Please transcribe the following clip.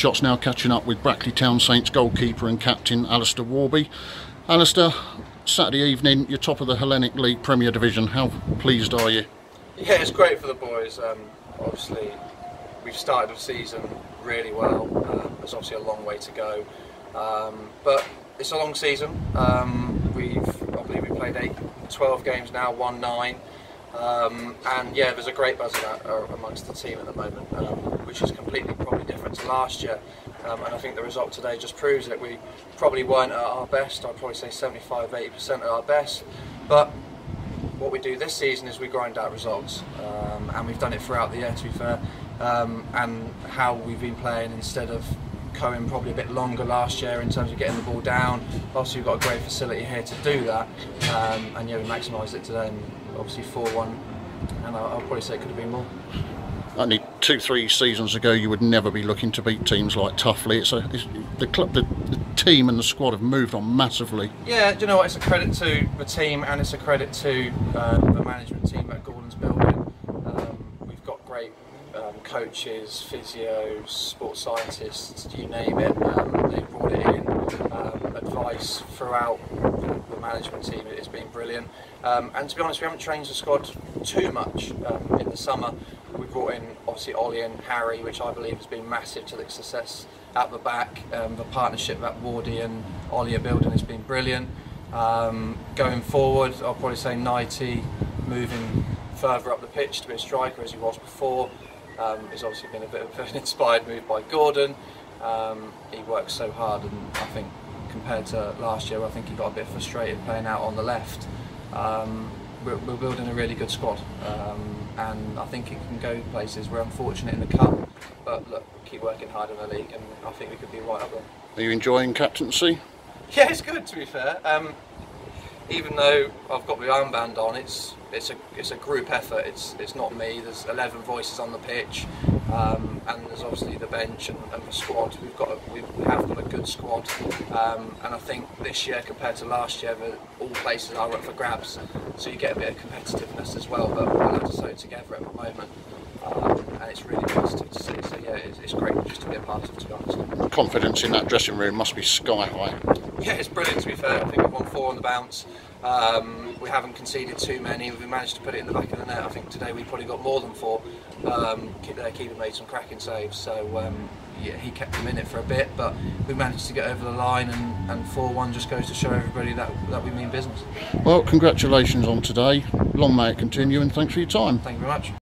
Shots now catching up with Brackley Town Saints goalkeeper and captain Alastair Worby. Alastair, Saturday evening, you're top of the Hellenic League Premier Division. How pleased are you? Yeah, it's great for the boys. Um, obviously, we've started the season really well. Um, there's obviously a long way to go, um, but it's a long season. Um, we've, I believe we played eight, 12 games now, won nine. Um, and yeah, there's a great buzz about, uh, amongst the team at the moment, um, which is completely probably different to last year. Um, and I think the result today just proves that we probably weren't at our best. I'd probably say 75, 80% at our best. But what we do this season is we grind out results, um, and we've done it throughout the year. To be fair, um, and how we've been playing instead of going probably a bit longer last year in terms of getting the ball down. Obviously, we've got a great facility here to do that, um, and yeah, we maximised it today. And obviously, four-one, and I'll, I'll probably say it could have been more. Only two, three seasons ago, you would never be looking to beat teams like Tuffley. It's a, it's, the club, the, the team, and the squad have moved on massively. Yeah, do you know what? It's a credit to the team, and it's a credit to uh, the management team at Gordon's Building. Um, we've got great um, coaches, physios, sports scientists, you name it. Um, they've brought it in. Um, advice throughout the management team—it's been brilliant. Um, and to be honest, we haven't changed the squad too much um, in the summer. We brought in obviously Ollie and Harry, which I believe has been massive to the success at the back. Um, the partnership that Wardy and Ollie are building has been brilliant. Going forward, I'll probably say Nighty moving further up the pitch to be a striker as he was before. Um, has obviously been a bit of an inspired move by Gordon. Um, he works so hard, and I think compared to last year, I think he got a bit frustrated playing out on the left. Um, we're, we're, building a really good squad, um, and I think it can go places. We're unfortunate in the cup, but look, keep working hard in the league, and I think we could be right up there. Are you enjoying captaincy? Yeah, it's good to be fair. Even though I've got my armband on, it's it's a it's a group effort. It's it's not me. There's 11 voices on the pitch, um, and there's obviously the bench and, and the squad. We've got a, we have got a good squad, um, and I think this year compared to last year, the, all places are up for grabs. So you get a bit of competitiveness as well. But we'll have to sew together at the moment. Um, and it's really positive to see. So yeah, it's, it's, great just to be a part of, to be honest. Confidence in that dressing room must be sky high. Yeah, it's brilliant to be fair. I think we've won four on the bounce. Um, we haven't conceded too many. We've managed to put it in the back of the net. I think today we probably got more than four. Um, their keeper made some cracking saves, so um, yeah, he kept them in it for a bit. But we managed to get over the line, and, and 4-1 just goes to show everybody that that we mean business. Well, congratulations on today. Long may it continue, and thanks for your time. Thank you very much.